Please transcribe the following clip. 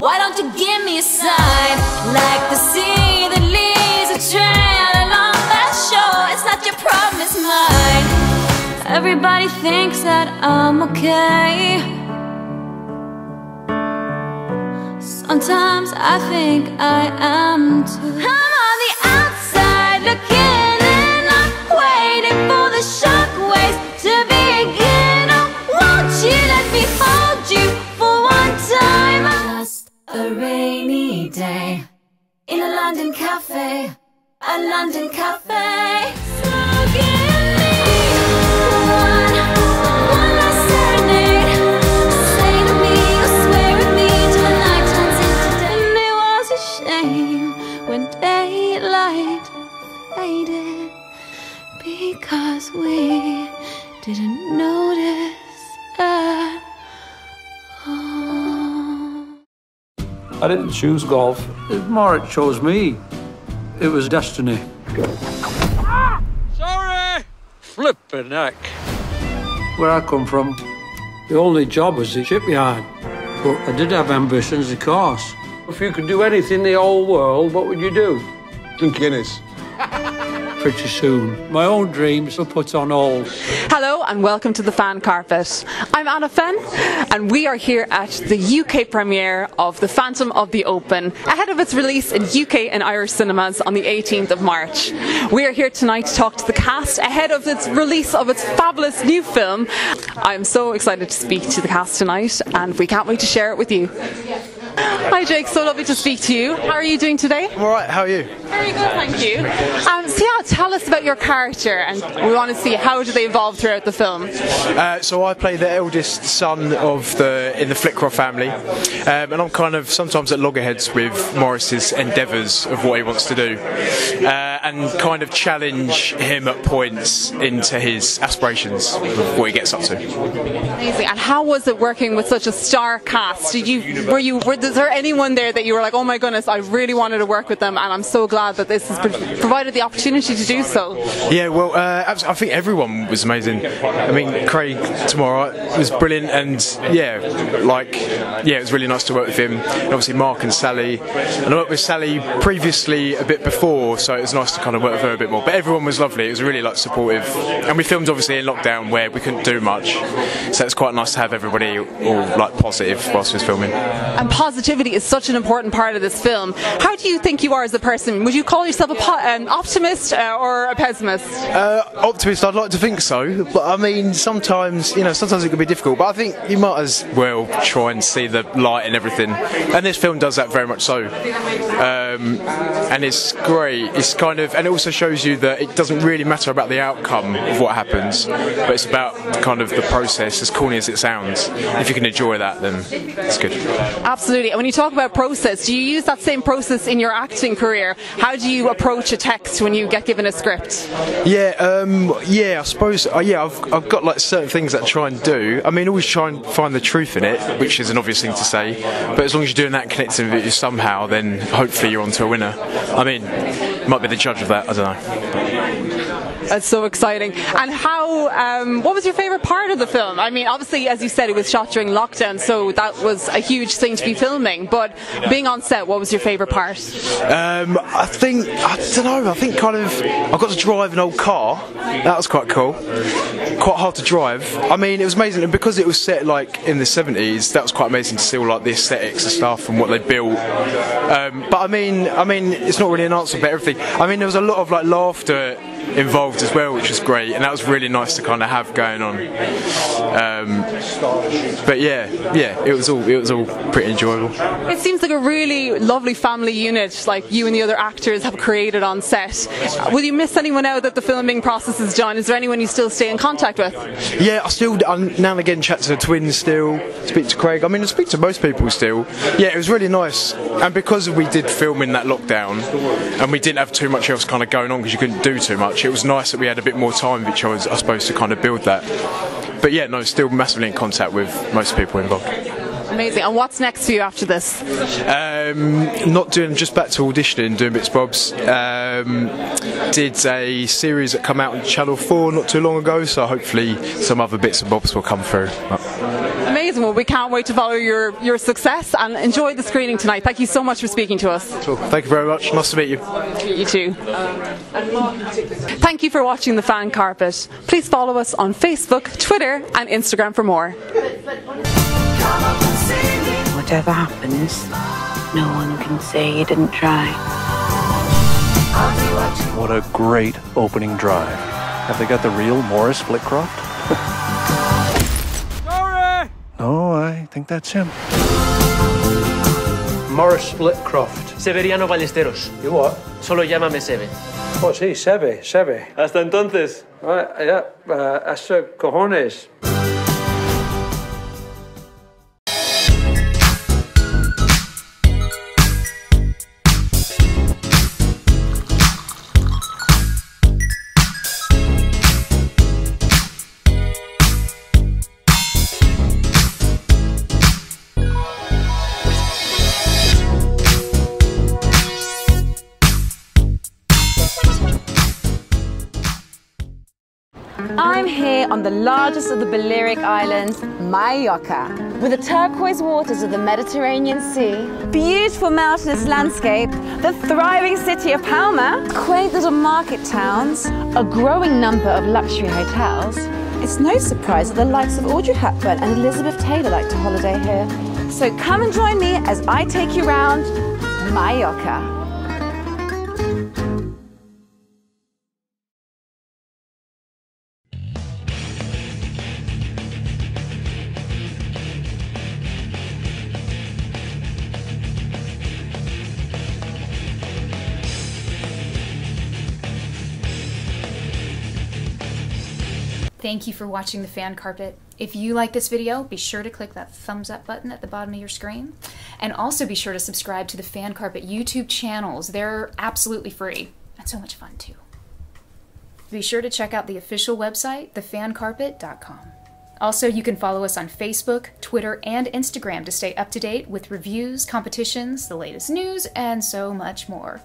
Why don't you give me a sign? Like the sea that leaves a trail along that shore. It's not your problem, it's mine. Everybody thinks that I'm okay. Sometimes I think I am too. I'm on the day in a London cafe. A London cafe. I didn't choose golf. It more it chose me. It was destiny. Sorry! Flippin' neck. Where I come from, the only job was the shipyard. But I did have ambitions, of course. If you could do anything in the whole world, what would you do? Drink Guinness. Pretty soon, my own dreams were put on hold. Hello and welcome to the fan carpet. I'm Anna Fenn and we are here at the UK premiere of The Phantom of the Open ahead of its release in UK and Irish cinemas on the 18th of March. We are here tonight to talk to the cast ahead of its release of its fabulous new film. I'm so excited to speak to the cast tonight and we can't wait to share it with you. Hi Jake, so lovely to speak to you. How are you doing today? I'm alright, how are you? Very good, thank you. Um, so yeah, tell us about your character, and we want to see how do they evolve throughout the film. Uh, so I play the eldest son of the in the Flitcroft family, um, and I'm kind of sometimes at loggerheads with Maurice's endeavours of what he wants to do, uh, and kind of challenge him at points into his aspirations of what he gets up to. Amazing. And how was it working with such a star cast? Did you were you were was there anyone there that you were like, oh my goodness, I really wanted to work with them, and I'm so glad that this has pro- provided the opportunity to do so. Yeah, well, uh, I think everyone was amazing. I mean, Craig tomorrow was brilliant, and yeah, like, yeah, it was really nice to work with him. And obviously, Mark and Sally. And I worked with Sally previously a bit before, so it was nice to kind of work with her a bit more. But everyone was lovely. It was really like supportive, and we filmed obviously in lockdown where we couldn't do much, so it's quite nice to have everybody all like positive whilst we was filming. And positivity is such an important part of this film. How do you think you are as a person? Would you call yourself an optimist uh, or a pessimist? Uh, optimist, I'd like to think so, but I mean, sometimes you know, sometimes it can be difficult. But I think you might as well try and see the light in everything, and this film does that very much so. Um, and it's great. It's kind of, and it also shows you that it doesn't really matter about the outcome of what happens, but it's about kind of the process. As corny as it sounds, if you can enjoy that, then it's good. Absolutely. And when you talk about process, do you use that same process in your acting career? How do you approach a text when you get given a script? Yeah, um, yeah. I suppose. Uh, yeah, I've, I've got like certain things that I try and do. I mean, always try and find the truth in it, which is an obvious thing to say. But as long as you're doing that connecting with it somehow, then hopefully you're onto a winner. I mean, might be the judge of that. I don't know. That's so exciting. And how? Um, what was your favourite part of the film? I mean, obviously, as you said, it was shot during lockdown, so that was a huge thing to be filming. But being on set, what was your favourite part? Um, I think I don't know. I think kind of I got to drive an old car. That was quite cool. Quite hard to drive. I mean, it was amazing, and because it was set like in the 70s, that was quite amazing to see all like the aesthetics and stuff and what they built. Um, but I mean, I mean, it's not really an answer for everything. I mean, there was a lot of like laughter involved as well, which was great, and that was really nice to kind of have going on. Um, but yeah, yeah, it was all it was all pretty enjoyable. It seems like a really lovely family unit, like you and the other actors have created on set. Will you miss anyone out that the filming process is done? Is there anyone you still stay in contact with? Yeah, I still I now and again chat to the twins still, speak to Craig. I mean, I speak to most people still. Yeah, it was really nice, and because we did film in that lockdown, and we didn't have too much else kind of going on because you couldn't do too much. It was nice that we had a bit more time with each other, I suppose, to kind of build that. But yeah, no, still massively in contact with most people involved. Amazing. And what's next for you after this? Um, not doing just back to auditioning, doing bits bobs. Um, did a series that come out on Channel Four not too long ago, so hopefully some other bits and bobs will come through. Amazing. Amazing. Well, we can't wait to follow your, your success and enjoy the screening tonight. Thank you so much for speaking to us. Cool. Thank you very much. Nice to meet you. You too. Thank you for watching The Fan Carpet. Please follow us on Facebook, Twitter, and Instagram for more. Whatever happens, no one can say you didn't try. What a great opening drive. Have they got the real Maurice Flitcroft? think that's him. Morris Splitcroft. Severiano Ballesteros. You what? Solo llámame Sebe. What's he? Sebe? Sebe? Hasta entonces. Right, yeah. Uh, hasta cojones. On the largest of the Balearic Islands, Mallorca, with the turquoise waters of the Mediterranean Sea, beautiful mountainous landscape, the thriving city of Palma, quaint little market towns, a growing number of luxury hotels. It's no surprise that the likes of Audrey Hepburn and Elizabeth Taylor like to holiday here. So come and join me as I take you round Mallorca. Thank you for watching the fan carpet. If you like this video, be sure to click that thumbs up button at the bottom of your screen. And also be sure to subscribe to the fan carpet YouTube channels. They're absolutely free and so much fun too. Be sure to check out the official website, thefancarpet.com. Also, you can follow us on Facebook, Twitter, and Instagram to stay up to date with reviews, competitions, the latest news, and so much more.